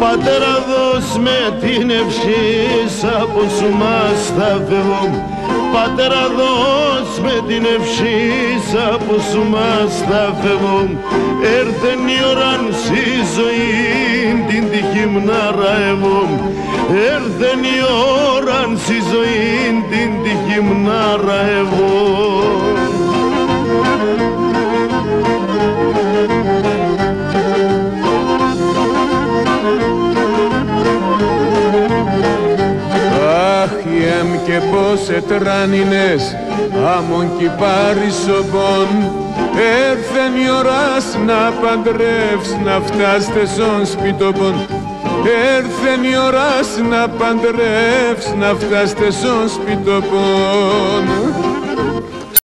Πατέρα δώσ' με την ευχή από σου μας θα φεύγω. Πατέρα δώσ' με την ευχή από σου μας θα φεύγω. Έρθεν η ώρα στη ζωή την τυχή μου να ραεύω Έρθεν η ώρα στη ζωή την τυχή μου να ραεύω Αχ, και πως ετράνινες άμον κι πάρισοπον Έρθεν η ώρας να παντρεύς να φτάστε στον σπιτοπον Έρθεν η ώρας να παντρεύς να φτάστε στον σπιτοπον